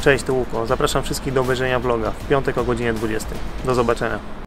Cześć, tu Łuko. Zapraszam wszystkich do obejrzenia vloga w piątek o godzinie 20. Do zobaczenia.